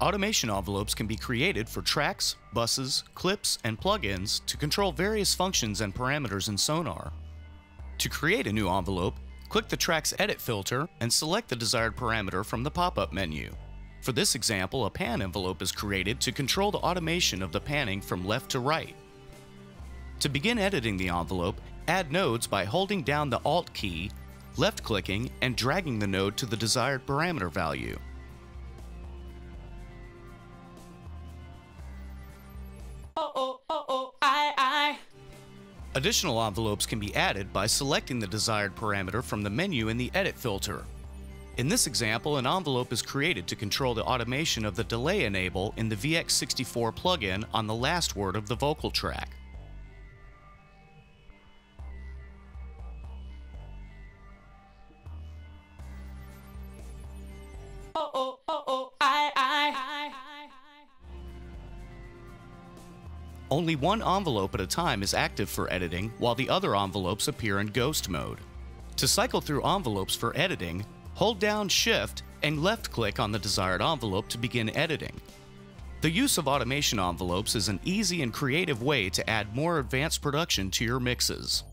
Automation envelopes can be created for tracks, buses, clips, and plugins to control various functions and parameters in Sonar. To create a new envelope, click the Tracks Edit filter and select the desired parameter from the pop-up menu. For this example, a pan envelope is created to control the automation of the panning from left to right. To begin editing the envelope, add nodes by holding down the Alt key, left-clicking, and dragging the node to the desired parameter value. Additional envelopes can be added by selecting the desired parameter from the menu in the Edit filter. In this example, an envelope is created to control the automation of the delay enable in the VX64 plugin on the last word of the vocal track. Oh, oh, oh, Only one envelope at a time is active for editing, while the other envelopes appear in ghost mode. To cycle through envelopes for editing, hold down Shift and left click on the desired envelope to begin editing. The use of automation envelopes is an easy and creative way to add more advanced production to your mixes.